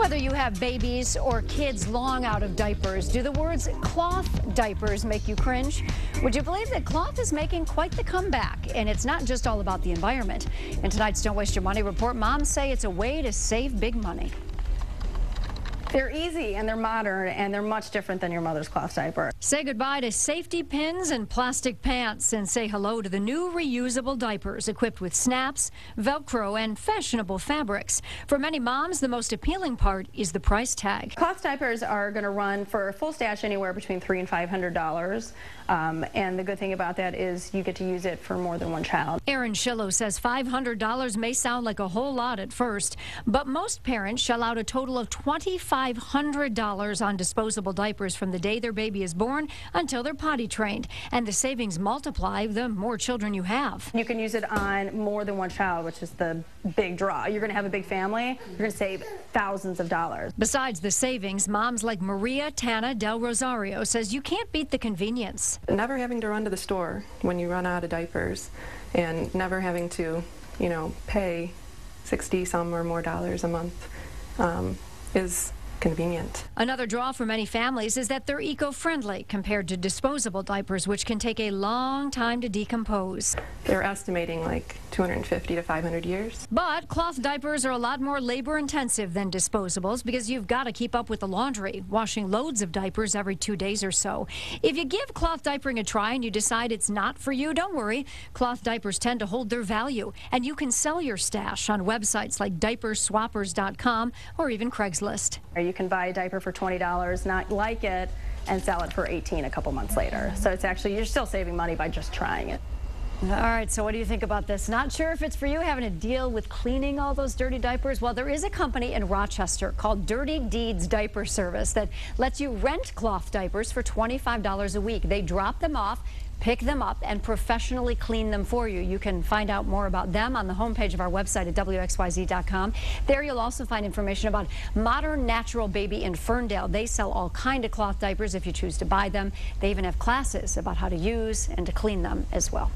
Whether you have babies or kids long out of diapers, do the words cloth diapers make you cringe? Would you believe that cloth is making quite the comeback? And it's not just all about the environment. In tonight's Don't Waste Your Money report, moms say it's a way to save big money. They're easy and they're modern and they're much different than your mother's cloth diaper. Say goodbye to safety pins and plastic pants and say hello to the new reusable diapers equipped with snaps, Velcro, and fashionable fabrics. For many moms, the most appealing part is the price tag. Cloth diapers are going to run for a full stash anywhere between three and five hundred dollars. Um, and the good thing about that is you get to use it for more than one child. Erin Shillow says $500 may sound like a whole lot at first, but most parents shell out a total of 25 $500 on disposable diapers from the day their baby is born until they're potty trained. And the savings multiply the more children you have. You can use it on more than one child, which is the big draw. You're going to have a big family, you're going to save thousands of dollars. Besides the savings, moms like Maria Tana Del Rosario says you can't beat the convenience. Never having to run to the store when you run out of diapers and never having to, you know, pay 60 some or more dollars a month um, is convenient. Another draw for many families is that they're eco-friendly compared to disposable diapers, which can take a long time to decompose. They're estimating like 250 to 500 years. But cloth diapers are a lot more labor intensive than disposables because you've got to keep up with the laundry, washing loads of diapers every two days or so. If you give cloth diapering a try and you decide it's not for you, don't worry. Cloth diapers tend to hold their value, and you can sell your stash on websites like diaperswappers.com or even Craigslist. You can buy a diaper for $20, not like it, and sell it for 18 a couple months later. So it's actually, you're still saving money by just trying it. All right, so what do you think about this? Not sure if it's for you having to deal with cleaning all those dirty diapers. Well, there is a company in Rochester called Dirty Deeds Diaper Service that lets you rent cloth diapers for $25 a week. They drop them off pick them up and professionally clean them for you. You can find out more about them on the homepage of our website at WXYZ.com. There you'll also find information about Modern Natural Baby in Ferndale. They sell all kind of cloth diapers if you choose to buy them. They even have classes about how to use and to clean them as well.